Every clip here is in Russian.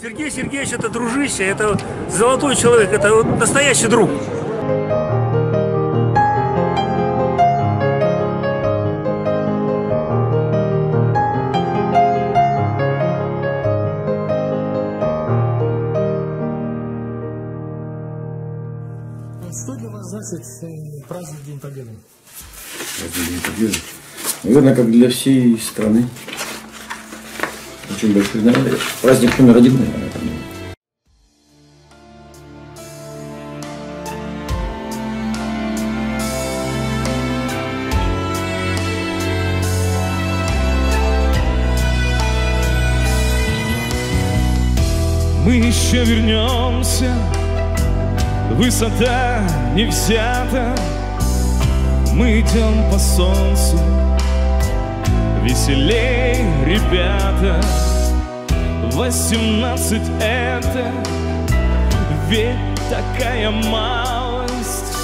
Сергей Сергеевич это дружище, это золотой человек, это настоящий друг. Что для вас значит э, праздник День Победы? Праздник День Победы. Наверное, как для всей страны. Очень большой, наверное, праздник номер один, наверное. там. Мы еще вернемся, высота не взята. Мы идем по солнцу, веселей, ребята. Восемнадцать это ведь такая малость.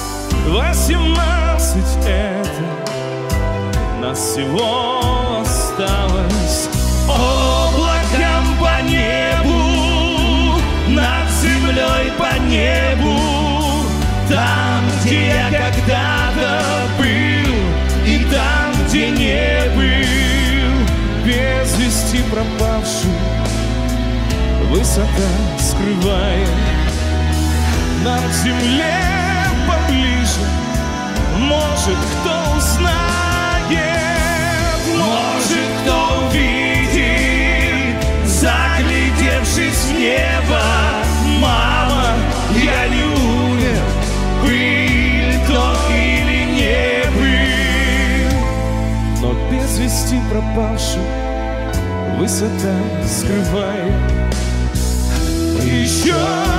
Восемнадцать это нас всего осталось. Облаком по небу, над землей по небу, там, где я пропавший, высота скрывает нам к земле поближе. Может, кто узнает, может, кто увидит, заглядевшись в небо. Мама, я не умер, был то или не был. Но без вести пропавший высота скрывает. Еще